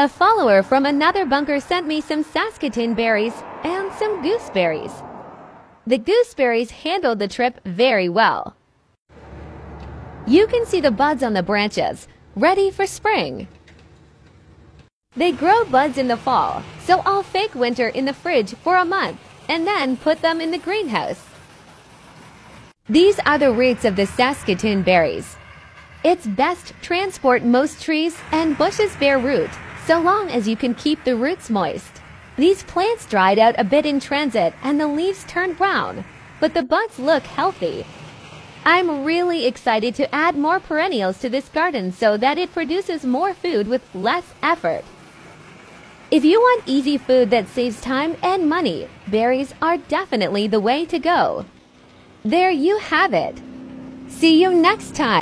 A follower from another bunker sent me some Saskatoon berries and some gooseberries. The gooseberries handled the trip very well. You can see the buds on the branches, ready for spring. They grow buds in the fall, so I'll fake winter in the fridge for a month and then put them in the greenhouse. These are the roots of the Saskatoon berries. It's best transport most trees and bushes bare root so long as you can keep the roots moist. These plants dried out a bit in transit and the leaves turned brown, but the buds look healthy. I'm really excited to add more perennials to this garden so that it produces more food with less effort. If you want easy food that saves time and money, berries are definitely the way to go. There you have it. See you next time.